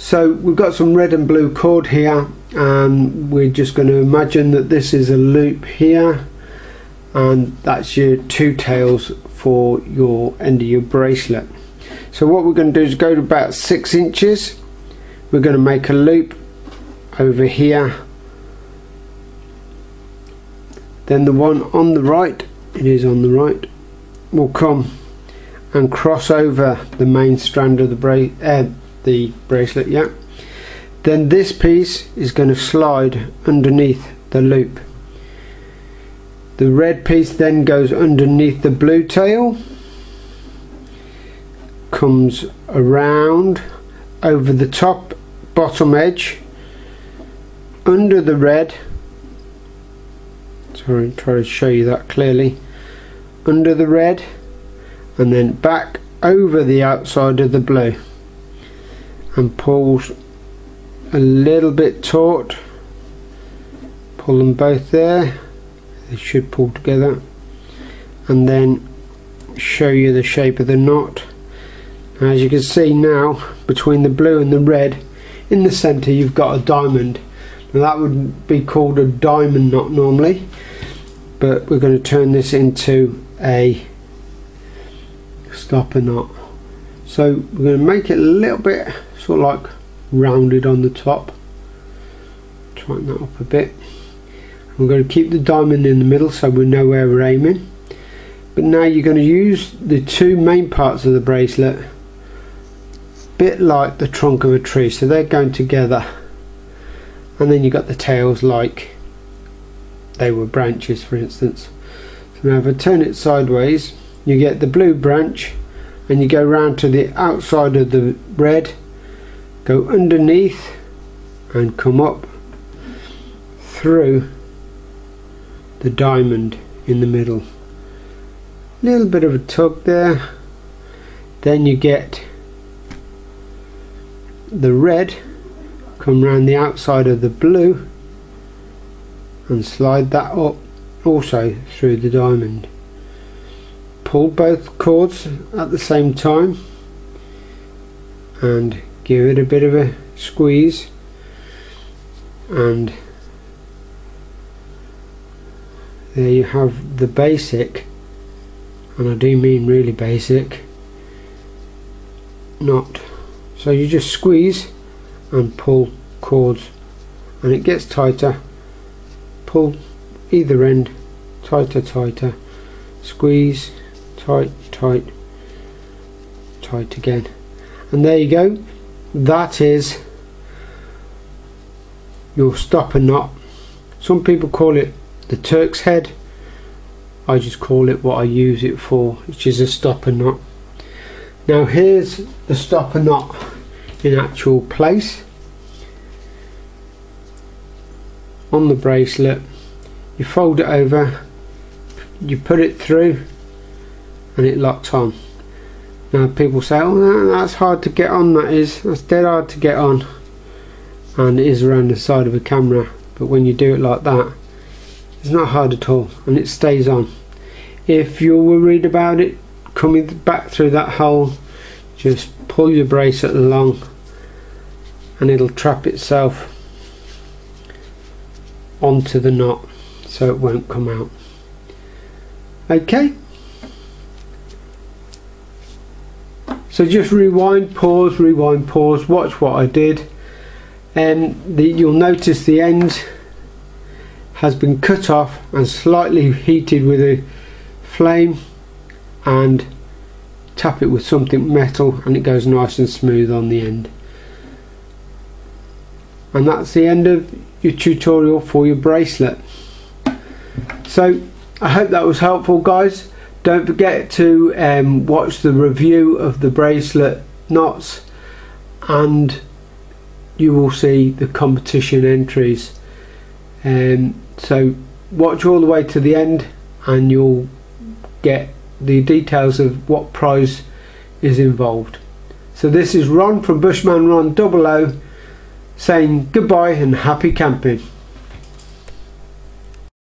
so we've got some red and blue cord here and we're just going to imagine that this is a loop here and that's your two tails for your end of your bracelet. So what we're going to do is go to about six inches. We're going to make a loop over here. Then the one on the right it is on the right will come and cross over the main strand of the bra uh, the bracelet yeah? Then this piece is going to slide underneath the loop. The red piece then goes underneath the blue tail comes around over the top bottom edge under the red sorry try to show you that clearly under the red and then back over the outside of the blue and pulls a little bit taut. Pull them both there. They should pull together. And then show you the shape of the knot. As you can see now between the blue and the red in the center you've got a diamond. Now that would be called a diamond knot normally but we're going to turn this into a stopper knot. So we're going to make it a little bit sort of like rounded on the top. Tighten that up a bit. We're going to keep the diamond in the middle so we know where we're aiming. But now you're going to use the two main parts of the bracelet a bit like the trunk of a tree so they're going together. And then you've got the tails like they were branches for instance. So now if I turn it sideways you get the blue branch and you go round to the outside of the red go underneath and come up through the diamond in the middle. Little bit of a tug there. Then you get the red come round the outside of the blue and slide that up also through the diamond. Pull both cords at the same time and give it a bit of a squeeze. And there you have the basic and I do mean really basic knot. So you just squeeze and pull cords and it gets tighter. Pull either end tighter tighter. Squeeze tight tight tight again. And there you go that is your stopper knot some people call it the Turk's head. I just call it what I use it for which is a stopper knot now here's the stopper knot in actual place. On the bracelet you fold it over you put it through and it locks on now people say, oh that's hard to get on that is, that's dead hard to get on and it is around the side of a camera but when you do it like that it's not hard at all and it stays on. If you're worried about it coming back through that hole just pull your bracelet along and it'll trap itself onto the knot so it won't come out. Okay So just rewind, pause, rewind, pause, watch what I did. And the, you'll notice the end has been cut off and slightly heated with a flame and tap it with something metal and it goes nice and smooth on the end. And that's the end of your tutorial for your bracelet. So I hope that was helpful guys don't forget to um, watch the review of the bracelet knots and you will see the competition entries. Um, so watch all the way to the end and you'll get the details of what prize is involved. So this is Ron from Bushman Ron 00 saying goodbye and happy camping